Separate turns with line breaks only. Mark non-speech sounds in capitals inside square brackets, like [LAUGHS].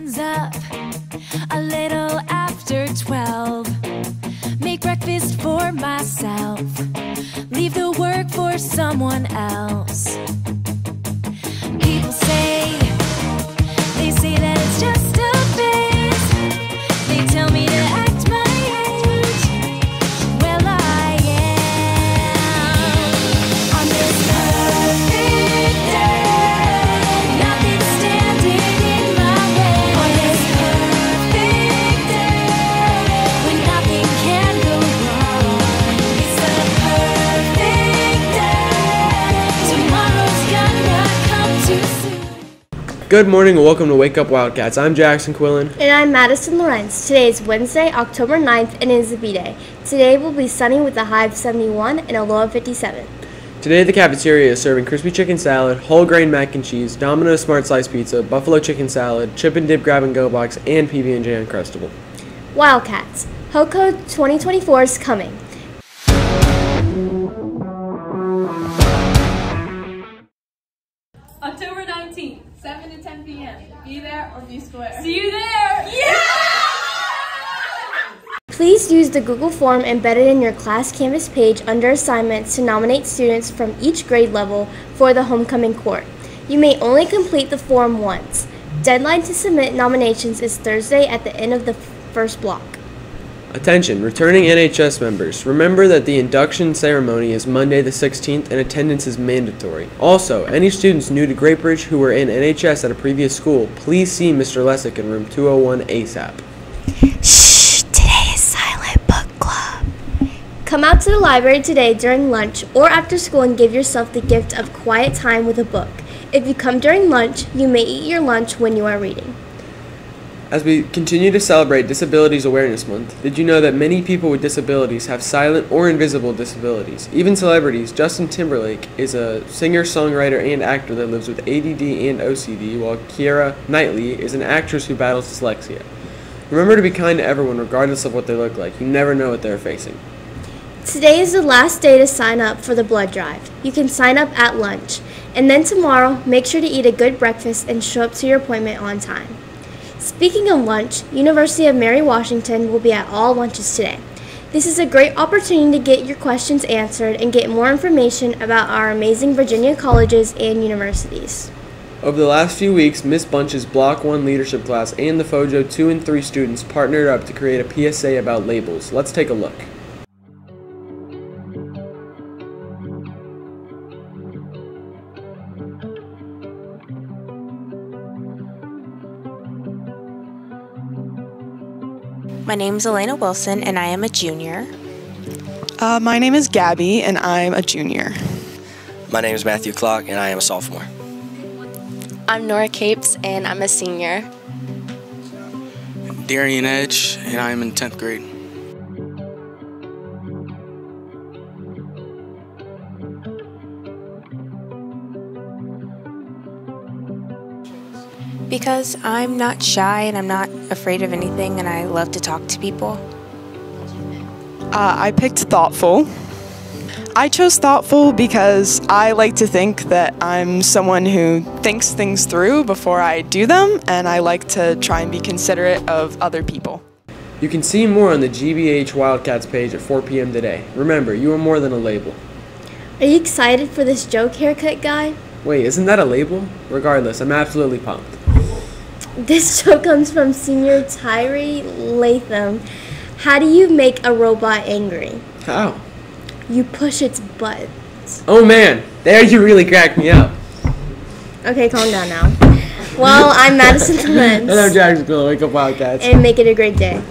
Up a little after 12. Make breakfast for myself. Leave the work for someone else. People say,
Good morning and welcome to Wake Up Wildcats. I'm Jackson Quillen.
And I'm Madison Lorenz. Today is Wednesday, October 9th, and it is a B day. Today will be sunny with a high of 71 and a low of 57.
Today the cafeteria is serving crispy chicken salad, whole grain mac and cheese, Domino's Smart Slice pizza, buffalo chicken salad, chip and dip grab and go box, and PB&J Uncrustable.
Wildcats. HOCO 2024 is coming.
To 10 p.m. Be there or be square.
See you there!
Please use the Google form embedded in your class Canvas page under assignments to nominate students from each grade level for the homecoming court. You may only complete the form once. Deadline to submit nominations is Thursday at the end of the first block.
Attention, returning NHS members. Remember that the induction ceremony is Monday the 16th and attendance is mandatory. Also, any students new to Great Bridge who were in NHS at a previous school, please see Mr. Lessick in room 201 ASAP.
Shh, today is Silent Book Club. Come out to the library today during lunch or after school and give yourself the gift of quiet time with a book. If you come during lunch, you may eat your lunch when you are reading.
As we continue to celebrate Disabilities Awareness Month, did you know that many people with disabilities have silent or invisible disabilities? Even celebrities, Justin Timberlake is a singer, songwriter, and actor that lives with ADD and OCD, while Keira Knightley is an actress who battles dyslexia. Remember to be kind to everyone regardless of what they look like. You never know what they're facing.
Today is the last day to sign up for the blood drive. You can sign up at lunch. And then tomorrow, make sure to eat a good breakfast and show up to your appointment on time. Speaking of lunch, University of Mary Washington will be at all lunches today. This is a great opportunity to get your questions answered and get more information about our amazing Virginia colleges and universities.
Over the last few weeks, Miss Bunch's Block 1 leadership class and the FOJO 2 and 3 students partnered up to create a PSA about labels. Let's take a look.
My name is Elena Wilson, and I am a junior.
Uh, my name is Gabby, and I'm a junior.
My name is Matthew Clark, and I am a sophomore.
I'm Nora Capes, and I'm a senior.
Darian Edge, and I am in 10th grade.
Because I'm not shy and I'm not afraid of anything, and I love to talk to people.
Uh, I picked thoughtful. I chose thoughtful because I like to think that I'm someone who thinks things through before I do them, and I like to try and be considerate of other people.
You can see more on the GBH Wildcats page at 4 p.m. today. Remember, you are more than a label.
Are you excited for this joke haircut guy?
Wait, isn't that a label? Regardless, I'm absolutely pumped.
This [LAUGHS] joke comes from senior Tyree Latham. How do you make a robot angry?
How?
You push its butt.
Oh man, there you really cracked me up.
Okay, calm down now. Well, I'm Madison
And I'm Jacksonville, Wake Up Wildcats.
and make it a great day.